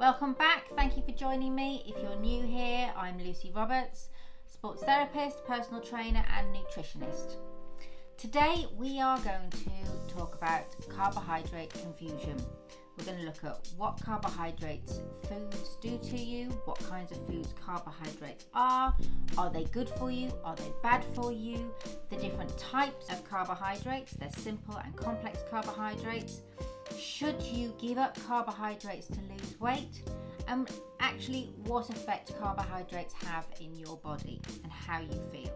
Welcome back. Thank you for joining me. If you're new here, I'm Lucy Roberts, sports therapist, personal trainer, and nutritionist. Today, we are going to talk about carbohydrate confusion. We're going to look at what carbohydrates foods do to you, what kinds of foods carbohydrates are, are they good for you, are they bad for you, the different types of carbohydrates, they're simple and complex carbohydrates. Should you give up carbohydrates to lose weight? And actually, what effect carbohydrates have in your body and how you feel.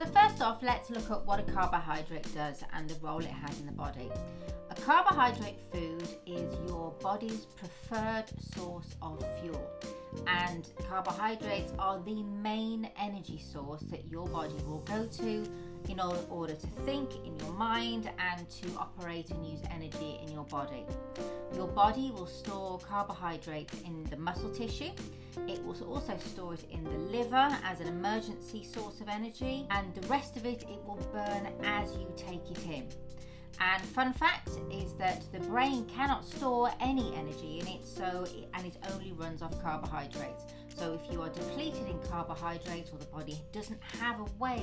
So, first off, let's look at what a carbohydrate does and the role it has in the body. A carbohydrate food is your body's preferred source of fuel, and carbohydrates are the main energy source that your body will go to in order to think in your mind and to operate and use energy in your body. Your body will store carbohydrates in the muscle tissue. It will also store it in the liver as an emergency source of energy, and the rest of it it will burn as you take it in. And fun fact is that the brain cannot store any energy in it, so it, and it only runs off carbohydrates. So if you are depleted in carbohydrates or the body doesn't have a way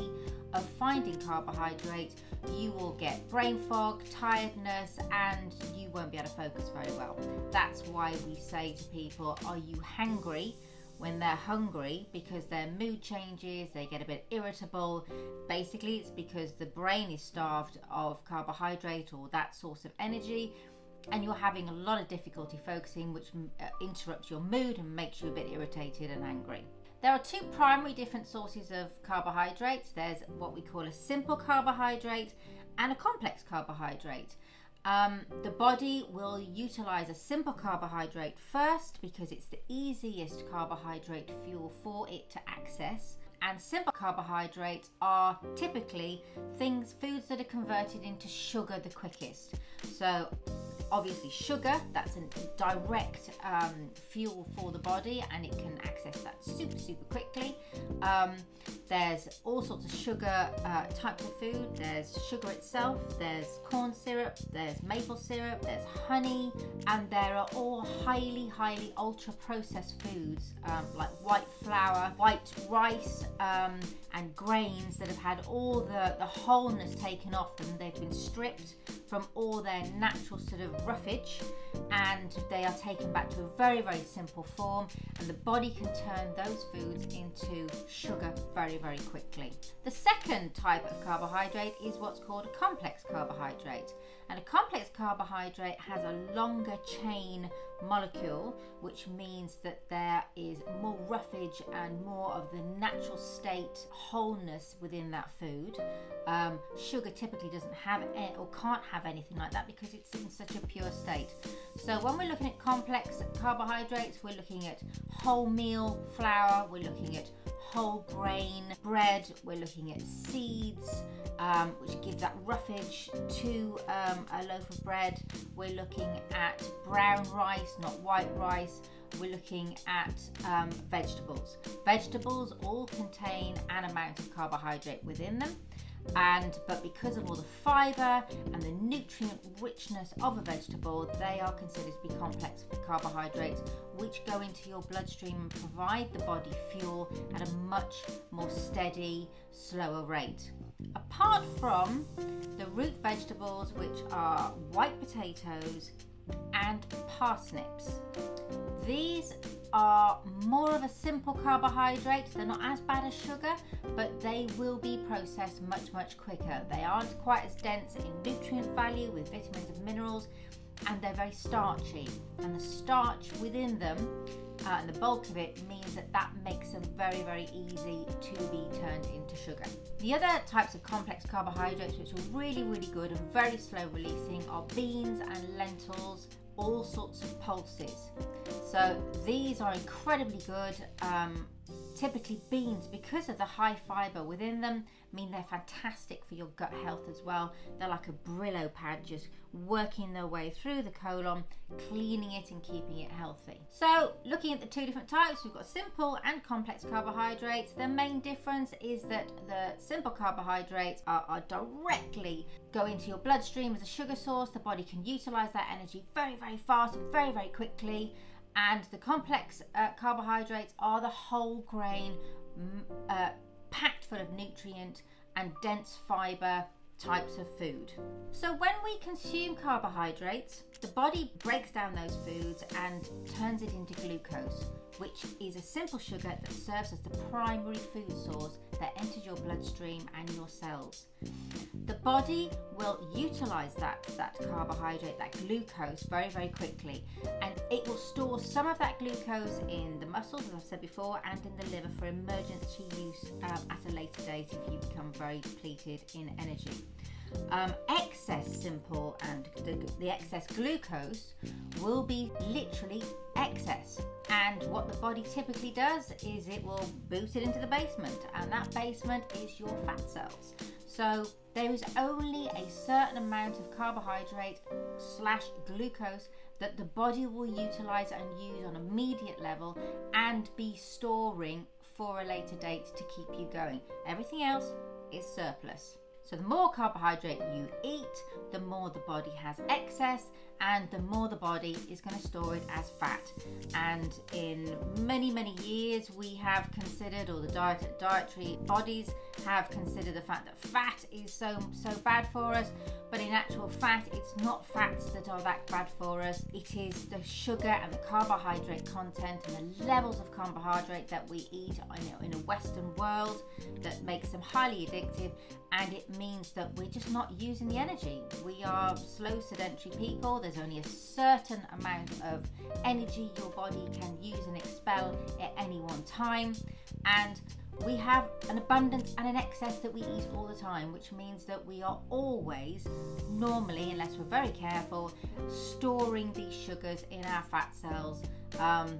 of finding carbohydrates, you will get brain fog, tiredness, and you won't be able to focus very well. That's why we say to people, Are you hungry? when they're hungry because their mood changes, they get a bit irritable. Basically, it's because the brain is starved of carbohydrate or that source of energy, and you're having a lot of difficulty focusing, which uh, interrupts your mood and makes you a bit irritated and angry. There are two primary different sources of carbohydrates. There's what we call a simple carbohydrate and a complex carbohydrate. Um, the body will utilize a simple carbohydrate first because it's the easiest carbohydrate fuel for it to access. And simple carbohydrates are typically things, foods that are converted into sugar the quickest. So obviously sugar that's a direct um, fuel for the body and it can access that super super quickly. Um, there's all sorts of sugar uh, types of food. There's sugar itself there's corn syrup there's maple syrup there's honey and there are all highly highly ultra processed foods um, like white flour white rice um, and grains that have had all the, the wholeness taken off them. They've been stripped from all their natural sort of roughage and they are taken back to a very, very simple form and the body can turn those foods into sugar very, very quickly. The second type of carbohydrate is what's called a complex carbohydrate. And a complex carbohydrate has a longer chain molecule, which means that there is more roughage and more of the natural state wholeness within that food. Um, sugar typically doesn't have any, or can't have anything like that because it's in such a pure state. So when we're looking at complex carbohydrates, we're looking at wholemeal flour, we're looking at whole grain bread, we're looking at seeds, um, which give that roughage to um, a loaf of bread. We're looking at brown rice, not white rice. We're looking at um, vegetables. Vegetables all contain an amount of carbohydrate within them and but because of all the fiber and the nutrient richness of a vegetable they are considered to be complex carbohydrates which go into your bloodstream and provide the body fuel at a much more steady slower rate. Apart from the root vegetables which are white potatoes and parsnips these are more of a simple carbohydrate. They're not as bad as sugar, but they will be processed much, much quicker. They aren't quite as dense in nutrient value with vitamins and minerals, and they're very starchy. And the starch within them uh, and the bulk of it means that that makes them very, very easy to be turned into sugar. The other types of complex carbohydrates, which are really, really good and very slow releasing, are beans and lentils, all sorts of pulses. So these are incredibly good. Um, typically beans, because of the high fiber within them, mean they're fantastic for your gut health as well. They're like a Brillo pad, just working their way through the colon, cleaning it and keeping it healthy. So, looking at the two different types, we've got simple and complex carbohydrates. The main difference is that the simple carbohydrates are, are directly go into your bloodstream as a sugar source. The body can utilize that energy very, very fast and very, very quickly And the complex uh, carbohydrates are the whole grain, uh, packed full of nutrient and dense fiber types of food. So when we consume carbohydrates, the body breaks down those foods and turns it into glucose, which is a simple sugar that serves as the primary food source that enters your bloodstream and your cells. The body will utilize that, that carbohydrate, that glucose, very, very quickly, and it will store some of that glucose in the muscles, as I've said before, and in the liver for emergency use um, at a later date if you become very depleted in energy. Um, excess simple and the, the excess glucose will be literally excess. And what the body typically does is it will boot it into the basement, and that basement is your fat cells. So there is only a certain amount of carbohydrate slash glucose that the body will utilize and use on immediate level and be storing for a later date to keep you going. Everything else is surplus. So the more carbohydrate you eat, the more the body has excess and the more the body is going to store it as fat. And in many, many years, we have considered, or the diet, dietary bodies have considered the fact that fat is so, so bad for us. But in actual fact, it's not fats that are that bad for us. It is the sugar and the carbohydrate content and the levels of carbohydrate that we eat in a Western world that makes them highly addictive. And it means that we're just not using the energy. We are slow, sedentary people there's only a certain amount of energy your body can use and expel at any one time. And we have an abundance and an excess that we eat all the time, which means that we are always, normally, unless we're very careful, storing these sugars in our fat cells um,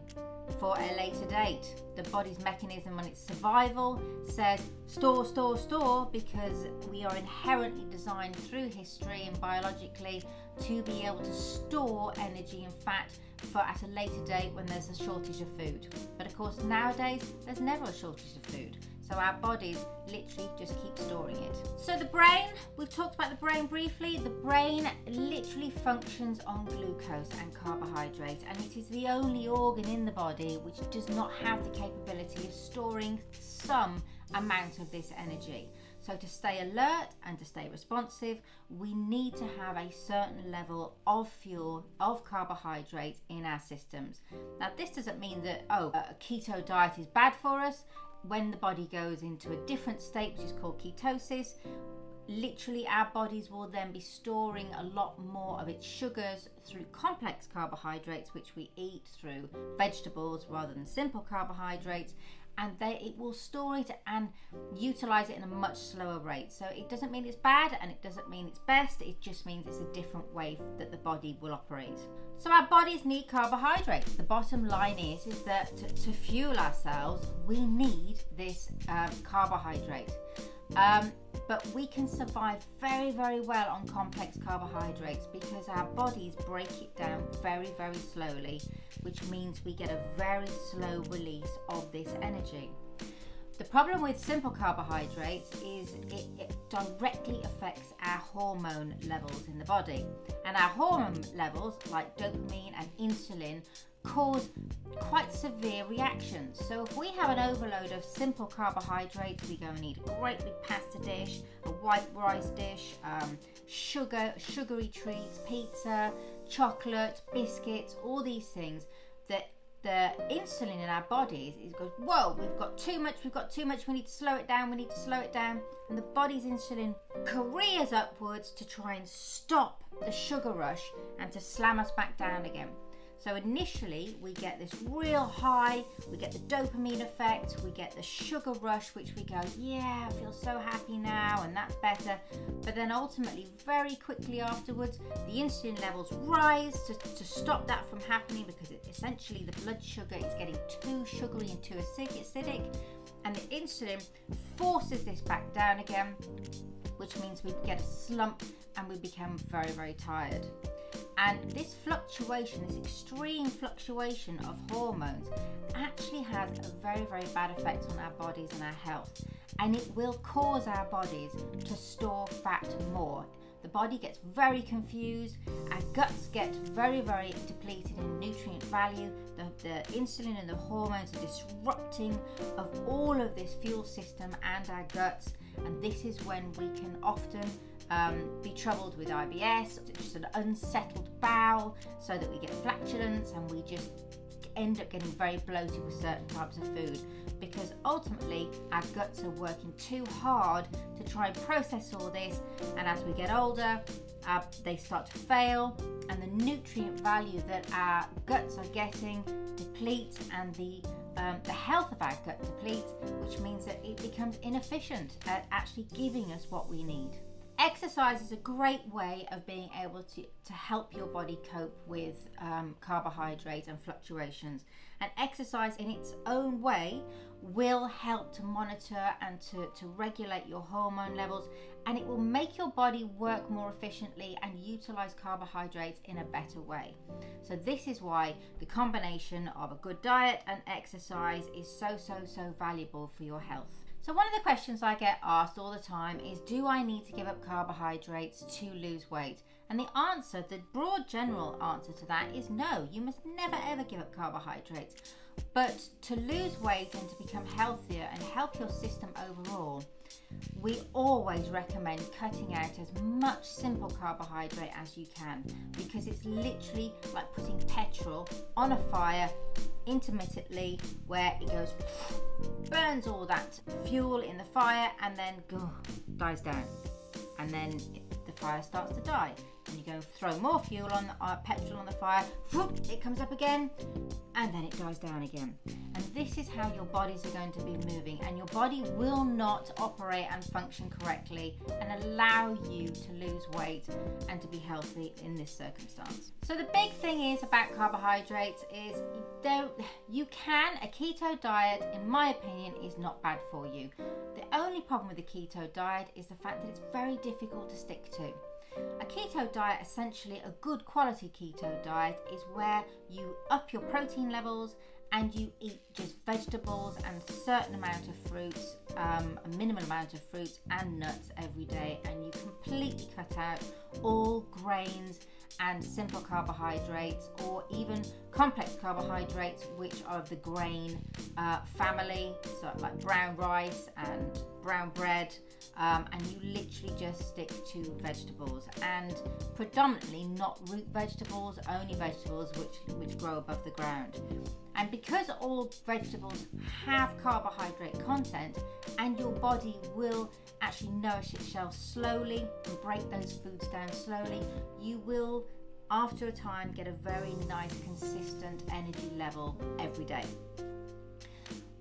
for a later date. The body's mechanism on its survival says store, store, store because we are inherently designed through history and biologically to be able to store energy and fat for at a later date when there's a shortage of food. But of course, nowadays there's never a shortage of food. So our bodies literally just keep storing it. So the brain, we've talked about the brain briefly. The brain literally functions on glucose and carbohydrate and it is the only organ in the body which does not have the capability of storing some amount of this energy. So to stay alert and to stay responsive, we need to have a certain level of fuel, of carbohydrates in our systems. Now this doesn't mean that, oh, a keto diet is bad for us when the body goes into a different state, which is called ketosis, literally our bodies will then be storing a lot more of its sugars through complex carbohydrates, which we eat through vegetables rather than simple carbohydrates. And they, it will store it and utilize it in a much slower rate. So it doesn't mean it's bad and it doesn't mean it's best. It just means it's a different way that the body will operate. So our bodies need carbohydrates. The bottom line is, is that to, to fuel ourselves, we need this um, carbohydrate. Um, but we can survive very, very well on complex carbohydrates because our bodies break it down very, very slowly, which means we get a very slow release of this energy. The problem with simple carbohydrates is it, it, directly affects our hormone levels in the body. And our hormone levels, like dopamine and insulin, cause quite severe reactions. So if we have an overload of simple carbohydrates, we go and eat a great big pasta dish, a white rice dish, um, sugar, sugary treats, pizza, chocolate, biscuits, all these things that the insulin in our bodies is goes, whoa, we've got too much, we've got too much, we need to slow it down, we need to slow it down. And the body's insulin careers upwards to try and stop the sugar rush and to slam us back down again. So initially we get this real high, we get the dopamine effect, we get the sugar rush, which we go, yeah, I feel so happy now, and that's better. But then ultimately, very quickly afterwards, the insulin levels rise to, to stop that from happening because it, essentially the blood sugar is getting too sugary and too acidic, and the insulin forces this back down again, which means we get a slump and we become very, very tired. And this fluctuation, this extreme fluctuation of hormones, actually has a very, very bad effect on our bodies and our health. And it will cause our bodies to store fat more. the body gets very confused, our guts get very, very depleted in nutrient value, the, the insulin and the hormones are disrupting of all of this fuel system and our guts, and this is when we can often um, be troubled with IBS, just an unsettled bowel, so that we get flatulence and we just end up getting very bloated with certain types of food. Because ultimately our guts are working too hard to try and process all this and as we get older uh, they start to fail and the nutrient value that our guts are getting depletes and the um, the health of our gut depletes which means that it becomes inefficient at actually giving us what we need Exercise is a great way of being able to, to help your body cope with um, carbohydrate and fluctuations. And exercise in its own way will help to monitor and to, to regulate your hormone levels, and it will make your body work more efficiently and utilize carbohydrates in a better way. So, this is why the combination of a good diet and exercise is so, so, so valuable for your health. So, one of the questions I get asked all the time is Do I need to give up carbohydrates to lose weight? And the answer, the broad general answer to that is no, you must never ever give up carbohydrates. But to lose weight and to become healthier and help your system overall, we always recommend cutting out as much simple carbohydrate as you can because it's literally like putting petrol on a fire intermittently where it goes burns all that fuel in the fire and then dies down. And then the fire starts to die and you go throw more fuel on uh, petrol on the fire it comes up again and then it dies down again. And this is how your bodies are going to be moving and your body will not operate and function correctly and allow you to lose weight and to be healthy in this circumstance. So the big thing is about carbohydrates is don't you can a keto diet in my opinion is not bad for you. The only problem with the keto diet is the fact that it's very difficult to stick to a keto diet, essentially a good quality keto diet, is where you up your protein levels and you eat just vegetables and a certain amount of fruits, um, a minimal amount of fruits and nuts every day, and you completely cut out all grains and simple carbohydrates or even complex carbohydrates which are of the grain uh, family so like brown rice and brown bread um, and you literally just stick to vegetables. And predominantly not root vegetables only vegetables which which grow above the ground. And because all vegetables have carbohydrate content and your body will actually nourish itself slowly and break those foods down slowly you will after a time get a very nice consistent energy level every day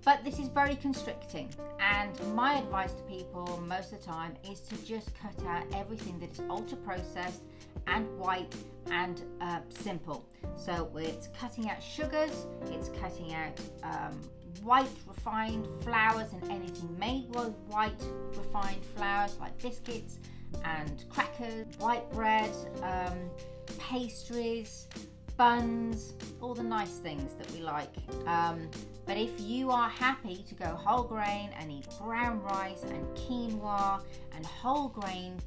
but this is very constricting, and my advice to people most of the time is to just cut out everything that is ultra processed and white and uh, simple. So it's cutting out sugars, it's cutting out um, white refined flours and anything made with white refined flours like biscuits and crackers, white bread, um, pastries, buns, all the nice things that we like. Um, but if you are happy to go whole grain and eat brown rice and quinoa and whole grain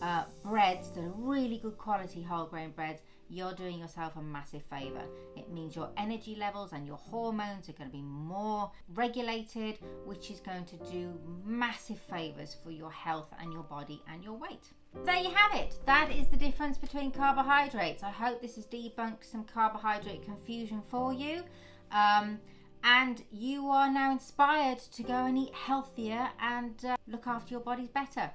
uh, breads that are really good quality whole grain breads, you're doing yourself a massive favor. It means your energy levels and your hormones are going to be more regulated, which is going to do massive favors for your health and your body and your weight. There you have it. That is the difference between carbohydrates. I hope this has debunked some carbohydrate confusion for you. Um, and you are now inspired to go and eat healthier and uh, look after your bodies better.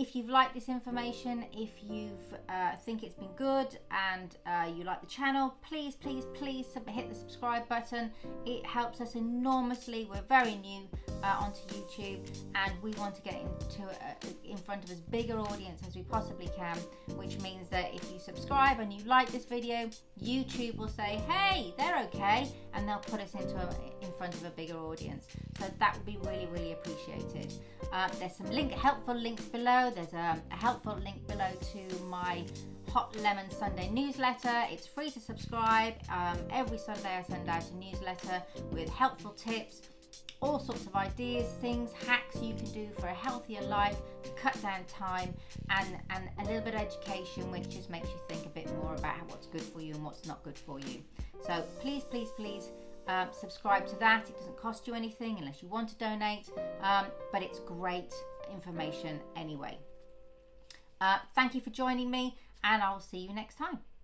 If you've liked this information, if you uh, think it's been good and uh, you like the channel, please, please, please hit the subscribe button. It helps us enormously. We're very new uh, onto YouTube and we want to get into uh, in front of as bigger audience as we possibly can, which means that if you subscribe and you like this video, YouTube will say, hey, they're okay, and they'll put us into a, in front of a bigger audience. So that would be really, really appreciated. Uh, there's some link, helpful links below. There's a, a helpful link below to my Hot Lemon Sunday newsletter. It's free to subscribe. Um, every Sunday I send out a newsletter with helpful tips all sorts of ideas, things, hacks you can do for a healthier life to cut down time and, and a little bit of education, which just makes you think a bit more about what's good for you and what's not good for you. So please, please, please um, subscribe to that. It doesn't cost you anything unless you want to donate, um, but it's great information anyway. Uh, thank you for joining me, and I'll see you next time.